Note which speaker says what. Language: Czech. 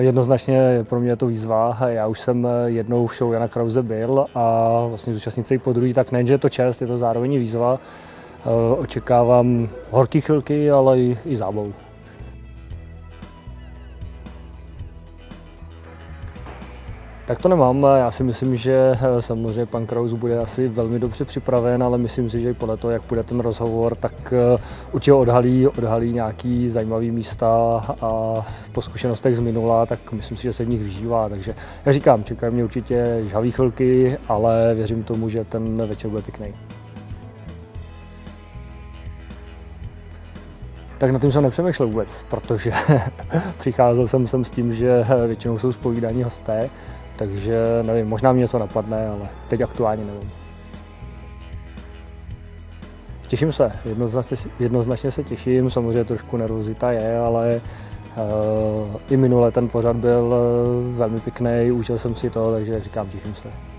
Speaker 1: Jednoznačně pro mě je to výzva. Já už jsem jednou v show Jana Krause byl a vlastně zúčastnit se po druhý, tak nejen, že je to čest, je to zároveň výzva. Eh, očekávám horký chvilky, ale i, i zábavu. Tak to nemám. Já si myslím, že eh, samozřejmě pan Kraus bude asi velmi dobře připraven, ale myslím si, že podle toho, jak půjde ten rozhovor, tak eh, určitě odhalí, odhalí nějaký zajímavý místa a po zkušenostech z minula, tak myslím si, že se v nich vyžívá. Takže já říkám, čekají mě určitě žhavý chvilky, ale věřím tomu, že ten večer bude pěkný. Tak na tím jsem nepřemýšlel vůbec, protože přicházel jsem sem s tím, že většinou jsou spovídaní hosté, takže nevím, možná mě něco napadne, ale teď aktuálně nevím. Těším se, jednoznačně, jednoznačně se těším, samozřejmě trošku nervozita je, ale uh, i minule ten pořad byl uh, velmi pěkný, užil jsem si to, takže říkám, těším se.